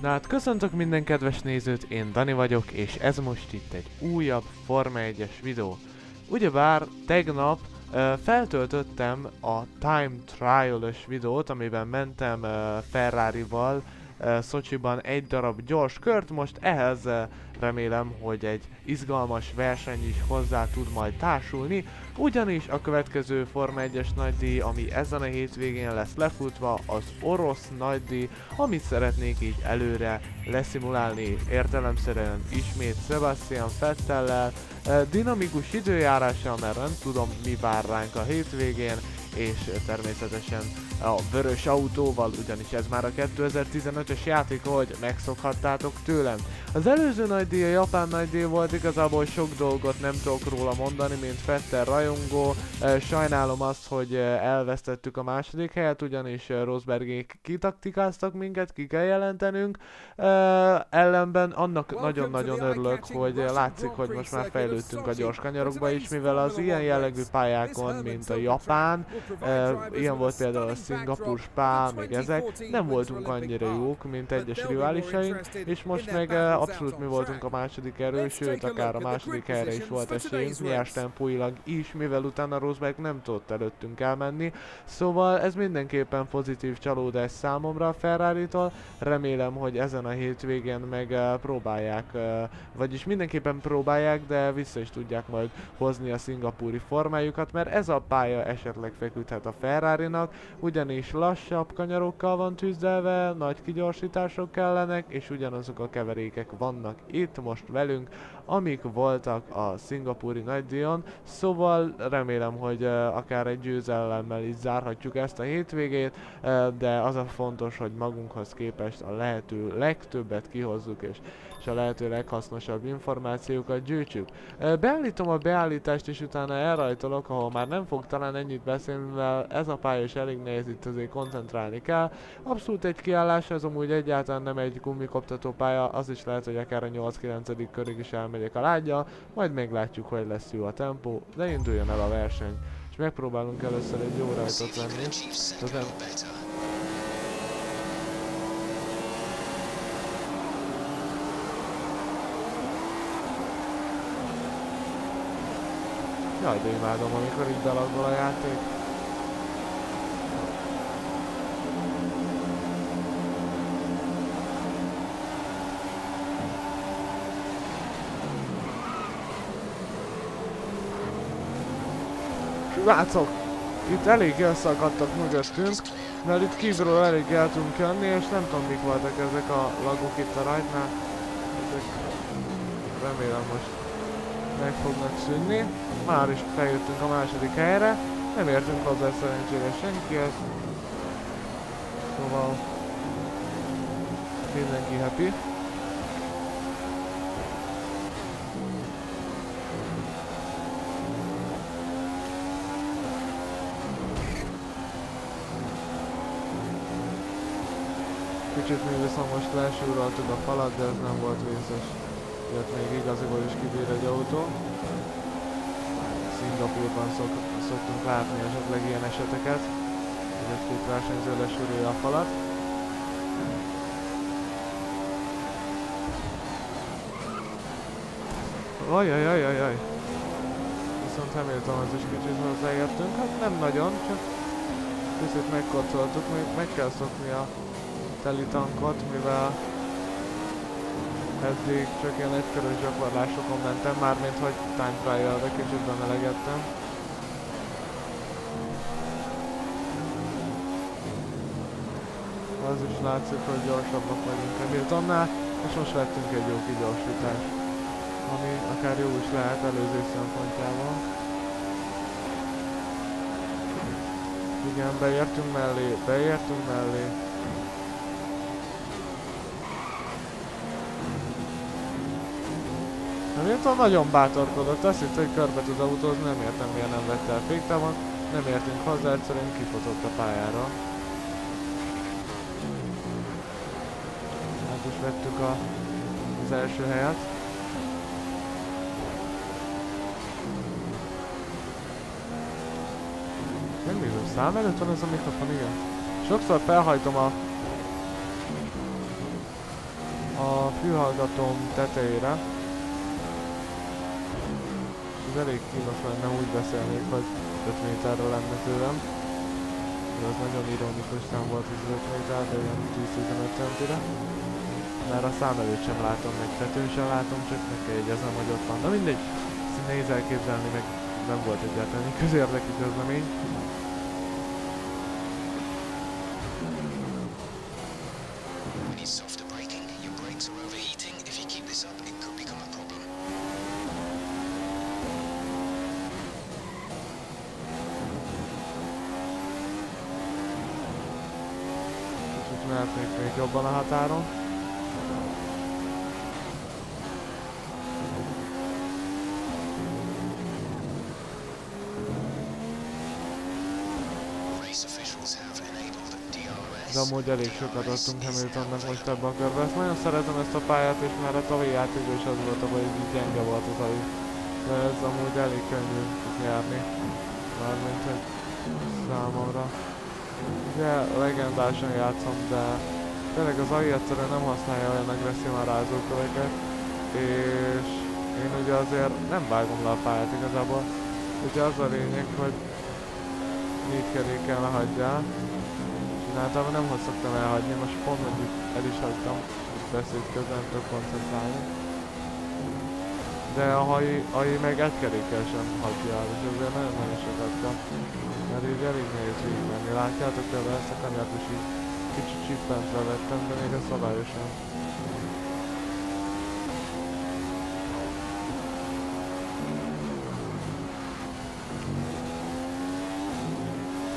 Na hát köszöntök minden kedves nézőt, én Dani vagyok, és ez most itt egy újabb Forma 1-es videó. Ugyebár tegnap uh, feltöltöttem a Time Trial-ös videót, amiben mentem Ferrari-val Szocsiban egy darab gyors kört, most ehhez remélem, hogy egy izgalmas verseny is hozzá tud majd társulni, ugyanis a következő Forma 1-es nagydíj, ami ezen a hétvégén lesz lefutva, az orosz nagydíj, amit szeretnék így előre leszimulálni. Értelemszerűen ismét Sebastian Fettellel, dinamikus időjárással, mert nem tudom mi vár ránk a hétvégén, és természetesen a vörös autóval, ugyanis ez már a 2015-ös játék, hogy megszokhattátok tőlem. Az előző nagy díj, a japán nagy díj volt, igazából sok dolgot nem tudok róla mondani, mint Fetter rajongó. Sajnálom azt, hogy elvesztettük a második helyet, ugyanis Rosbergék kitaktikáztak minket, ki kell jelentenünk. Ellenben annak nagyon-nagyon örülök, hogy látszik, hogy most már fejlődtünk a gyors kanyarokba is, mivel az ilyen jellegű pályákon, mint a Japán, ilyen volt például a Szingapur, Spa, még ezek, nem voltunk annyira jók, mint egyes riválisaink, és most meg abszolút mi voltunk a második erő, sőt akár a második helyre is volt esélyünk, nyers tempóilag is, mivel utána Rosberg nem tudott előttünk elmenni. Szóval ez mindenképpen pozitív csalódás számomra a Ferrari-tól, remélem, hogy ezen a hétvégén meg uh, próbálják, uh, vagyis mindenképpen próbálják, de vissza is tudják majd hozni a szingapúri formájukat, mert ez a pálya esetleg feküdhet a Ferrari-nak, ugyanis lassabb kanyarokkal van tűzdelve, nagy kigyorsítások kellenek, és ugyanazok a keverékek vannak itt most velünk, amik voltak a szingapúri nagydíjon, szóval remélem, hogy uh, akár egy győzelemmel is zárhatjuk ezt a hétvégét, uh, de az a fontos, hogy magunkhoz képest a lehető legtöbbet kihozzuk, és, és a lehető leghasznosabb információkat gyűjtsük. Beállítom a beállítást, és utána elrajtolok, ahol már nem fog talán ennyit beszélni, mivel ez a pálya is elég nehéz, itt azért koncentrálni kell. Abszolút egy kiállás, ez amúgy egyáltalán nem egy gumikoptató pálya, az is lehet, hogy akár a 8-9. körig is elmegy megyek a lágyjal, majd meglátjuk, hogy lesz jó a tempó, de induljon el a verseny. És megpróbálunk először egy jó rajtot venni. Tehát Jaj, de imádom, amikor így belagol a játék. Srácok, itt elég elszakadtak mögöttünk, mert itt kívülről elég el tudunk jönni, és nem tudom mik voltak ezek a lagok itt a rajtnál. Ezek remélem most meg fognak szűnni. Már is feljöttünk a második helyre, nem értünk hozzá szerencsére senkihez. Szóval mindenki happy. Kicsit még viszont most lesúroltuk a falat, de ez nem volt vészes. Jött még igaziból is kibír egy autó. Szingapurban szok, szoktunk látni esetleg ilyen eseteket, egy-két versenyző lesúrolja a falat. Ajajajajaj. Viszont Hamiltonhoz is kicsit hozzáértünk, hát nem nagyon, csak picit megkocoltuk, még meg kell szokni a teli tankot, mivel eddig csak ilyen egykörös gyakorlásokon mentem, mármint hogy time trial-re kicsit bemelegettem. Az is látszik, hogy gyorsabbak vagyunk Hamiltonnál, és most vettünk egy jó kigyorsítást, ami akár jó is lehet előző szempontjából. Igen, beértünk mellé, beértünk mellé. Hamilton nagyon bátorkodott, azt hitt, hogy körbe tud autózni, nem értem miért nem vette el féktávon, nem értünk hozzá, egyszerűen kifotott a pályára. Hát is vettük a, az első helyet. Nem bízom, szám előtt van ez a mikrofon, igen. Sokszor felhajtom a a fülhallgatóm tetejére. Elég kínos lenne úgy beszélnék, hogy 5 méterre lenne tőlem. Ez nagyon ironikus szám volt az 5 méter, de ilyen 10-15 centire. Mert a számelőt sem látom, meg tetőn sem látom, csak meg kell jegyeznem, hogy ott van. Na mindegy, ezt nehéz elképzelni, meg nem volt egyáltalán közérdekű közlemény. Még jobban a határon. De amúgy elég sokat adtunk Hamiltonnak most ebben a körben. Ezt nagyon szeretem ezt a pályát, és már a tavalyi játékban is az volt, hogy így gyenge volt az ajú. De ez amúgy elég könnyű járni. Mármint, hogy számomra. Ugye legendásan játszom, de tényleg az AI egyszerűen nem használja olyan agresszívan rázóköveket, és én ugye azért nem vágom le a pályát igazából. Ugye az a lényeg, hogy négy keréken lehagyjál, és általában nem szoktam elhagyni, most pont mondjuk el is hagytam, beszéd közben tök koncentrálni. De a hai, hai meg egy kerékkel sem hagyja el, és ezért nagyon-nagyon sokat kap. Mert így elég nehéz végigmenni. Látjátok például ezt a kanyart is így kicsit csippentre vettem, de még a szabályosan.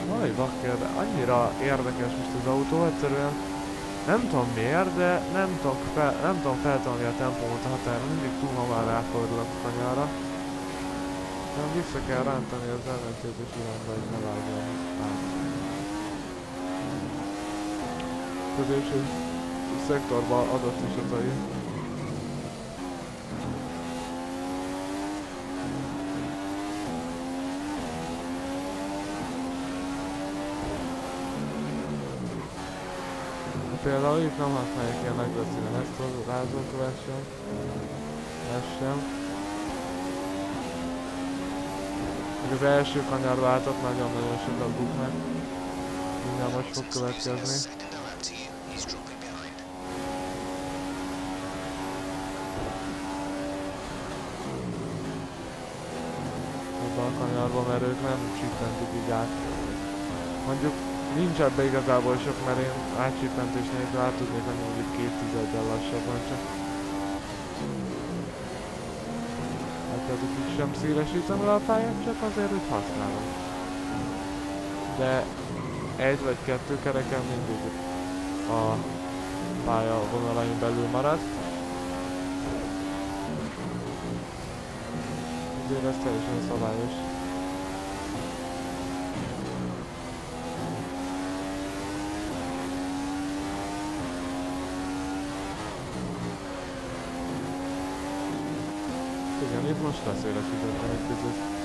Vaj, bakker, de annyira érdekes most az autó, egyszerűen nem tudom miért, de nem tudom, fel, nem tudom feltolni a tempómat a határon, mindig túl hamar ráfordulok a kanyarra. Nem vissza kell rántani az ellentétes irányba, hogy ne vágjon át. középső szektorban adott is az a Például itt nem használják ilyen agresszíven ezt a rázókövet sem. Ez sem. Az első kanyarváltat nagyon-nagyon sokat buknak. Minden most fog következni. kanyarba, mert ők nem csippentik így át. Mondjuk nincs ebbe igazából sok, mert én átcsippentés nélkül át tudnék menni mondjuk két tizeddel lassabban csak. Itt sem szélesítem le a pályát, csak azért, hogy használom. De egy vagy kettő kereken mindig a pálya vonalain belül marad. Ezért ez teljesen szabályos. Igen, itt most leszélesítettem egy kicsit.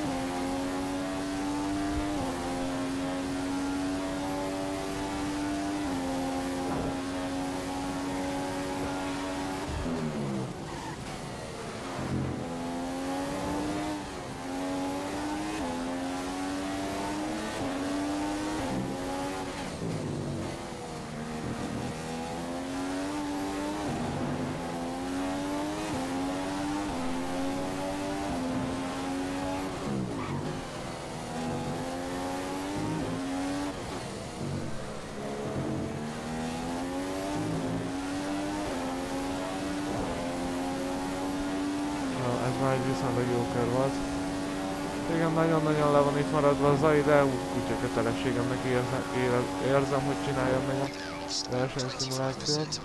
már egy viszonylag jó kör volt. Igen, nagyon-nagyon le van itt maradva az AI, de úgy kutya kötelességemnek érzem, érzem, hogy csináljam meg a versenyszimulációt.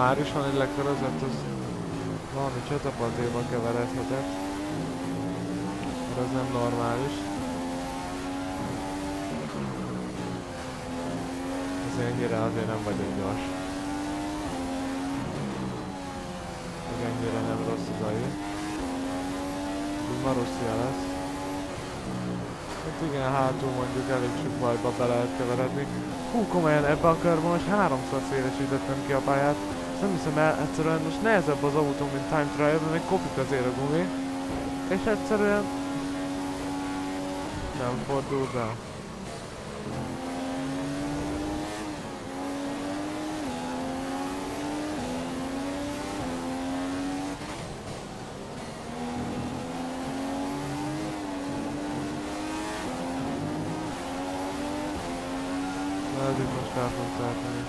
Már is van egy lekörözött, az valami csatapatéba keveredhetett. Mert ez nem normális. Azért ennyire azért nem vagyok gyors. Meg ennyire nem rossz az ajú. Ez Marussia lesz. Hát igen, hátul mondjuk elég sok bajba be lehet keveredni. Hú, komolyan ebbe a körben most háromszor szélesítettem ki a pályát. Nem hiszem el, egyszerűen most nehezebb az autó, mint Time Trial, még kopik azért a gumi. És egyszerűen nem fordul be. Ez itt most el fog tartani.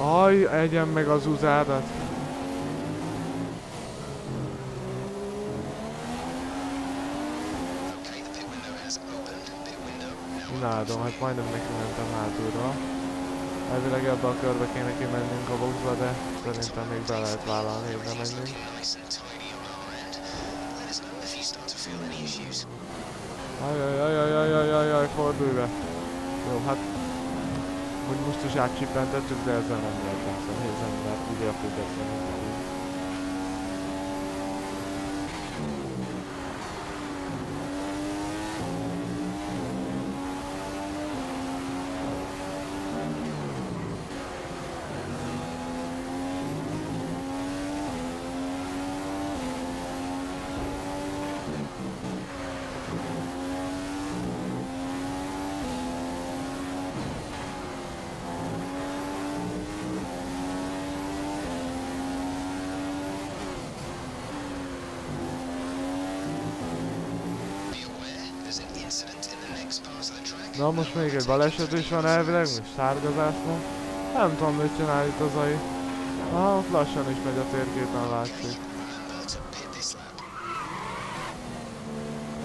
Aj, egyen meg az uzádat. Imádom, hát majdnem neki mentem hátulra. Elvileg ebbe a körbe kéne kimennünk a boxba, de szerintem még be lehet vállalni, hogy nem menjünk. looking nice and tidy on our end. Let us know if you start to feel any issues. Ajajajajajajajaj, fordulj be! Jó, hát... Hogy most is átcsippentettük, de ezzel nem lehet persze nézni, mert ugye a függetlenül. Na most még egy baleset is van elvileg, most sárgazás van. Nem tudom mit csinál itt az AI. Aha, ott lassan is megy a térképen látszik.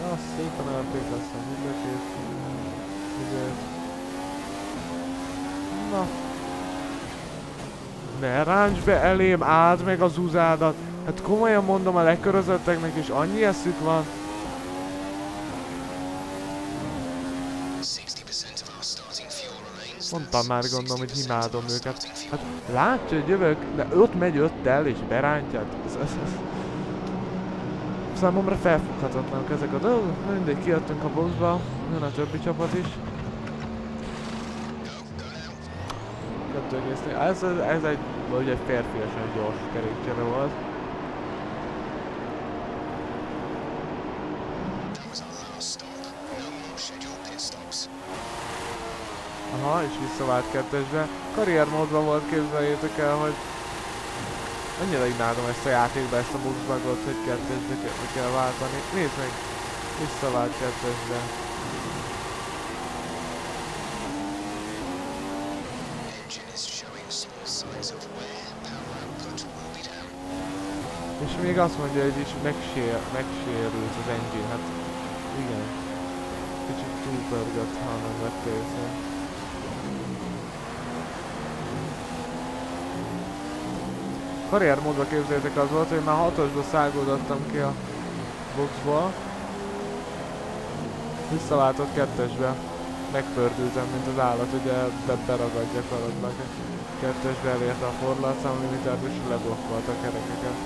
Ja, szépen elpékeztem mind a két izét. Na. Ne ráncs be elém, áld meg az uzádat. Hát komolyan mondom, a legkörözötteknek is annyi eszük van. Mondtam már, gondolom, hogy 60% imádom őket. Hát látja, hogy jövök, de ott megy öttel és berántja. Számomra felfoghatatlanok ezek a dolgok. Mindegy, kiadtunk a boxba, jön a többi csapat is. Go, go now. 2,4. Ez, ez, egy, egy férfiasan gyors kerékcsere volt. Aha, és visszavált kettesbe. Karriermódban volt, képzeljétek el, hogy annyira imádom ezt a játékba, ezt a boxbugot, hogy kettesbe ke kell váltani. Nézd meg, visszavált kettesbe. És még azt mondja, hogy is megsér, megsérült az engine, hát igen. Kicsit túlpörgött, ha nem vettél észre. Karriermódban képzeljétek az volt, hogy már hatosba szágódottam ki a boxból. Visszaváltott kettesbe. Megpördültem, mint az állat, ugye be beragad gyakorlatilag. Kettesbe elérte a fordulatszám limitert és leblokkolta a kerekeket.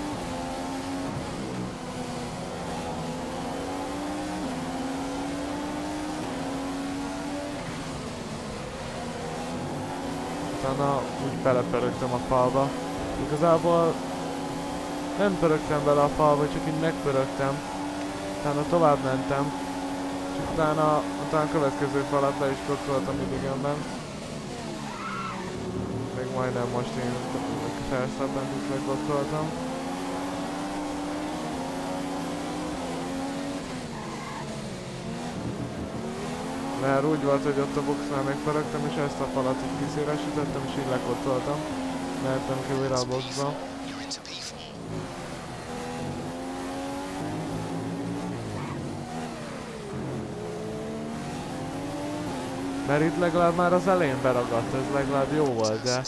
Utána úgy belepörögtem a falba. Igazából nem pörögtem bele a falba, csak így megpörögtem. Utána tovább mentem. És utána, utána a következő falat le is kocsoltam idegenben. Még majdnem most én felszabban is legkocsoltam. Mert úgy volt, hogy ott a boxnál megpörögtem, és ezt a falat így kiszélesítettem, és így lekocsoltam. Mehettem ki újra a boxba. You're into P4. Mert itt legalább már az elején beragadt, ez legalább jó volt, de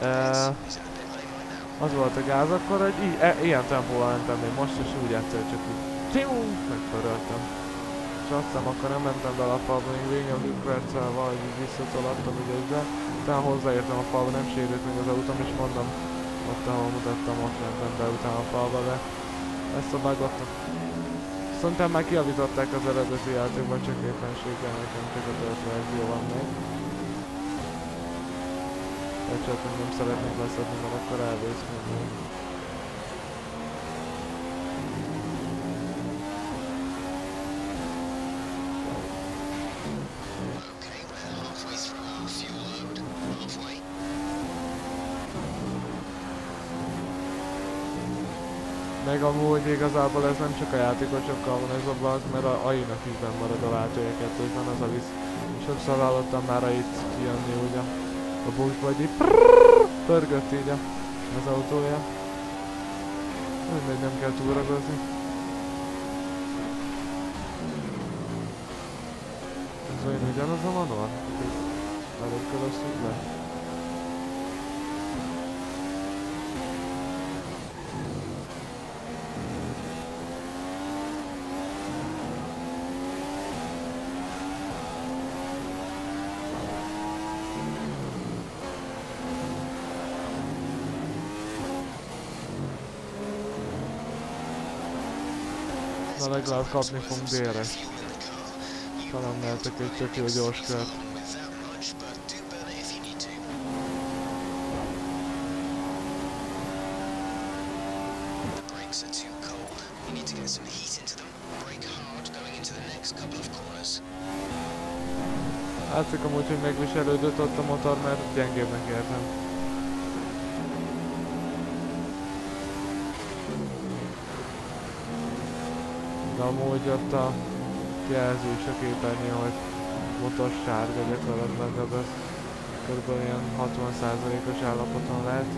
now. az volt a gáz akkor, hogy e- ilyen tempóval mentem még most, és úgy ettől csak így tium, megpöröltem. És aztán akkor nem mentem bele a falba, még végig 5 perccel valahogy visszatolattam ügyesbe. Utána hozzáértem a falba, nem sérült meg az autóm, és mondom, ott ahol mutattam, ott mentem be utána a falba, de ezt a bugot Szerintem már kiavították az eredeti játékban, csak éppenséggel nekem csak a tört verzió van még. De csak nem szeretnék leszedni, mert akkor elvész minden. Meg amúgy igazából ez nem csak a játékosokkal van ez a bug, mert a AI-nak is benn marad a váltója kettőben, az a visz. Sokszor hallottam már AI-t kijönni ugye a buszba, hogy így pörgött így az autója. Mindegy, nem kell túragozni. Ez olyan ugyanaz a manual? Előbb köröztük le. Na legalább kapni fogunk délre. Talán mehetek egy tök jó gyors kört. Látszik amúgy, hogy megviselődött ott a motor, mert gyengébbnek értem. De amúgy ott a jelző is a képernyő, hogy motor sárga gyakorlatilag, az az körülbelül ilyen 60%-os állapoton lehet.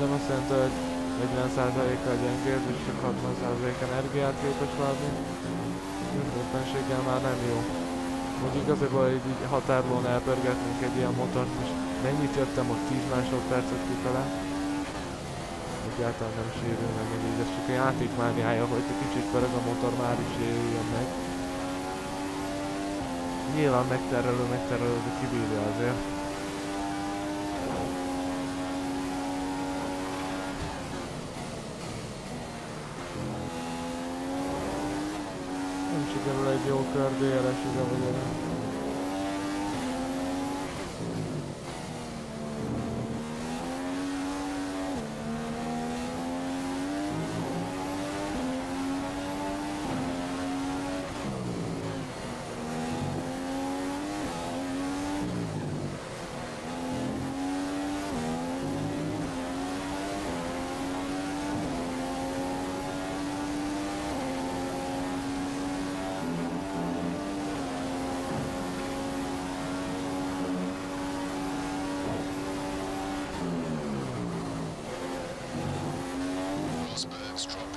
Nem azt jelenti, hogy 40%-kal gyengébb, és csak 60% energiát képes várni. Éppenséggel már nem jó. Mondjuk igazából így, így határlón elpörgetnénk egy ilyen motort, és mennyit jöttem ott 10 másodpercet kifele. Egyáltalán nem sérül meg, ez csak a játékmániája, hogy egy kicsit pörög a motor, már is sérüljön meg. Nyilván megterelő, megterelő, de kibírja azért. Nem sikerül egy jó kör DRS ide vagy Maelstrom.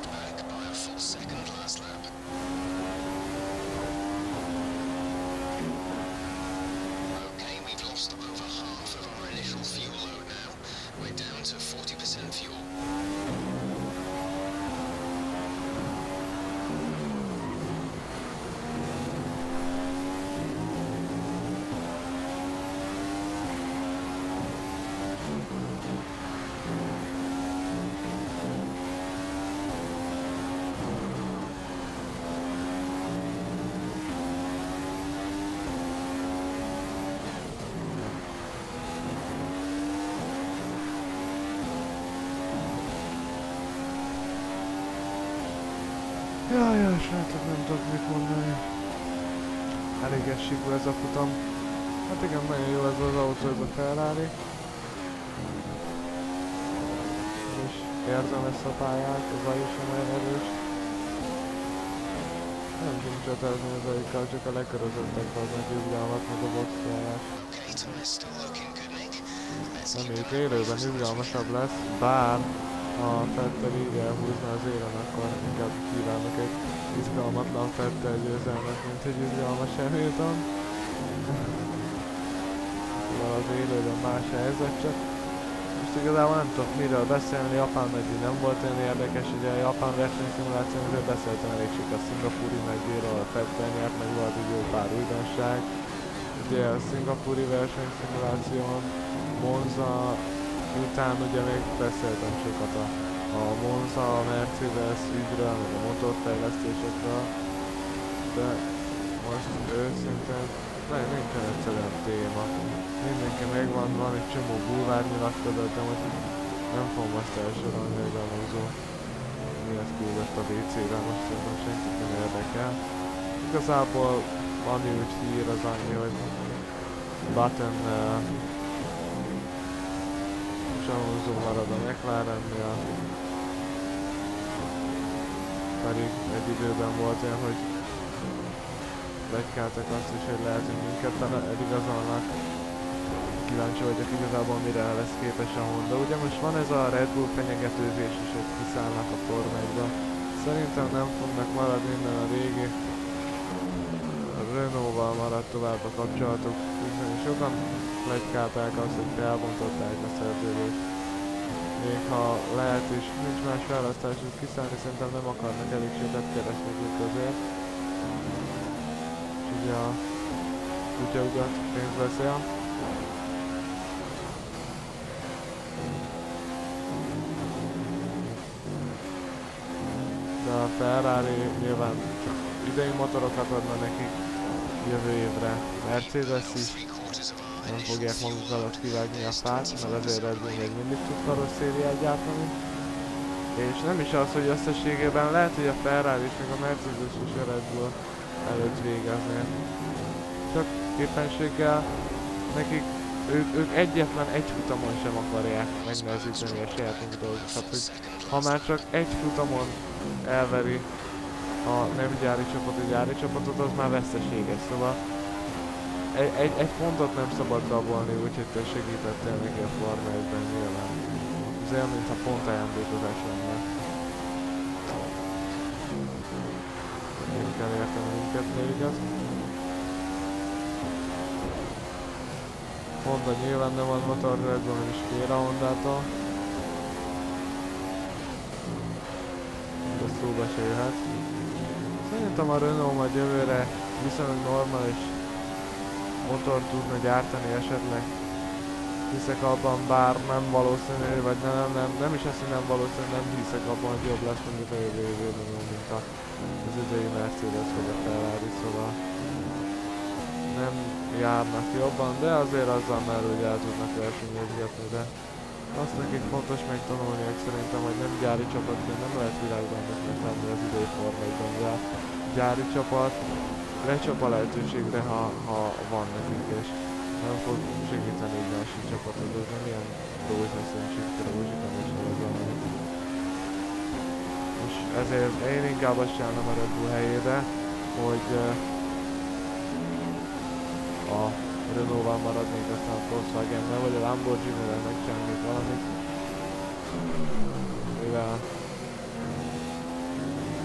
Jaj, jaj, srácok, nem tudok mit mondani. Elég ez a futam. Hát igen, nagyon jó ez az autó, ez a Ferrari. És érzem ezt a pályát, az a is nagyon erős. Nem tudunk csatálni az aikkal, csak a lekörözöttek aznak izgalmat, meg a boxjárás. Nem így élőben izgalmasabb lesz, bár ha Fettel így elhúzna az élen, akkor inkább kívánok egy izgalmatlan Fettel győzelmet, mint egy izgalmas Hamilton. Szóval az élőben más helyzet csak. Most igazából nem tudok miről beszélni, Japán meddig nem volt olyan érdekes, ugye a Japán versenyszimulációról beszéltem elég sok a szingapúri megéről, a Fedben nyert, meg volt egy jó pár újdonság. Ugye a szingapúri versenyszimuláción Monza után ugye még beszéltem sokat a, a Monza, a Mercedes ügyről, meg a motorfejlesztésekről, de most őszintén nem, nincsen egyszerűen téma. Mindenki megvan, van egy csomó bulvár nyilatkozat, de most nem fogom azt elsorolni, hogy a múzó miért küldött a WC-re, most szerintem senkit nem érdekel. Igazából annyi úgy hír az annyi, hogy Button uh, Csalózó marad a McLarennél, pedig egy időben volt olyan, hogy legykáltak azt is, hogy lehet, hogy minket eligazolnak. Kíváncsi vagyok igazából mire lesz képes a Honda. Ugye most van ez a Red Bull fenyegetőzés is, hogy kiszállnak a Forma 1 Szerintem nem fognak maradni minden a régi. Renault-val maradt tovább a kapcsolatuk, hiszen sokan legykálták azt, hogy felbontották a szerződést. Még ha lehet is, nincs más választás, hogy kiszállni szerintem nem akarnak elégséget keresni között ugye a kutyaugat pénzt beszél. De a Ferrari nyilván csak idei motorokat adna nekik jövő évre. Mercedes is nem fogják maguk alatt kivágni a fát, mert azért Red Bull még mindig tud karosszériát gyártani. És nem is az, hogy összességében lehet, hogy a Ferrari és meg a Mercedes is a Red Bull előtt végezni. Csak képességgel nekik ők, ők egyetlen egy futamon sem akarják megnehezíteni a saját dolgokat, hogy ha már csak egy futamon elveri a nem gyári csapat a gyári csapatot, az már veszteséges, szóval egy, egy, egy pontot nem szabad rabolni, úgyhogy te segítettél neki a Forma 1-ben nyilván. Ez olyan, mintha pont ajándékozás lenne. kell érteni minket még igaz. Honda nyilván nem van motor, Red Bull is kér a Hondától. Ez szóba se jöhet. Szerintem a Renault majd jövőre viszonylag normális motor tudna gyártani esetleg. Hiszek abban, bár nem valószínű, vagy nem, nem, nem, nem is azt, hogy nem valószínű, nem hiszek abban, hogy jobb lesz mondjuk a jövő évében, mint a az idei Mercedes vagy a Ferrari, szóval nem járnak jobban, de azért azzal már ugye el tudnak versenyezgetni, de azt nekik fontos megtanulniak szerintem, hogy nem gyári csapatként nem lehet világbajnoknak lenni az idei Forma 1 de gyári csapat lecsap a lehetőségre, ha, ha van nekik, és nem fog segíteni egy másik csapatot, ez nem ilyen rózsaszín csipke rózsika, és az a és ezért én inkább azt csinálom a Red Bull helyébe, hogy a Renault-val maradnék, aztán a Volkswagen-nel, vagy a Lamborghini-vel megcsinálnék valamit. Mivel,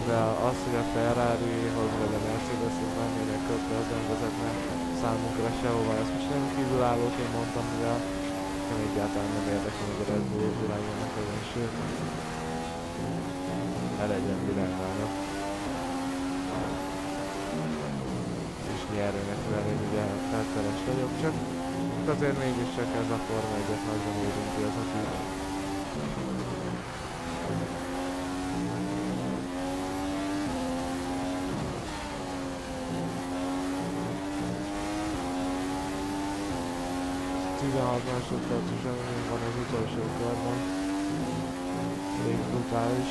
de az, hogy a Ferrari-hoz vagy a Mercedeshez mennének kötve, az nem vezetne számunkra sehova. Ezt most nem kívülállók, én mondtam, mivel nekem egyáltalán nem érdekel, hogy a Red Bull világjának legyen, sőt, ne legyen világjának. És nyerjenek velé, ugye felteles vagyok, csak azért mégiscsak ez a Forma 1-et nagyon érinti az, aki 16 másodperces előny van az utolsó körben. Elég brutális.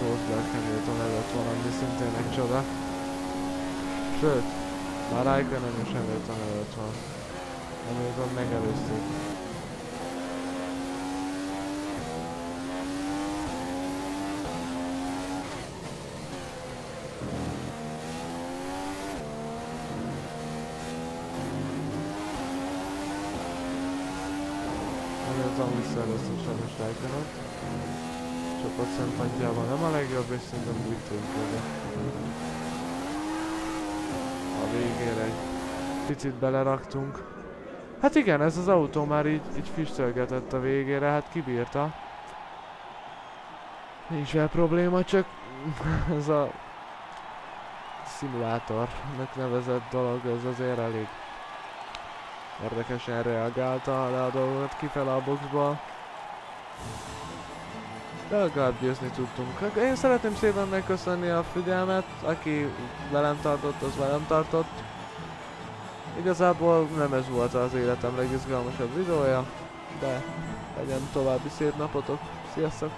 Rosberg Hamilton előtt van, ami szintén egy csoda. Sőt, már Raikkonen és Hamilton előtt van. Hamilton megelőzték. Visszaelőzték sajnos Raikkonen csapat szempontjában nem a legjobb, és szerintem úgy tűnt A végére egy picit beleraktunk. Hát igen, ez az autó már így, így füstölgetett a végére, hát kibírta. Nincs vele probléma, csak ez a szimulátornak nevezett dolog, ez azért elég érdekesen reagálta le a dolgokat kifele a boxba. De legalább győzni tudtunk. Én szeretném szépen megköszönni a figyelmet, aki velem tartott, az velem tartott. Igazából nem ez volt az életem legizgalmasabb videója, de legyen további szép napotok. Sziasztok!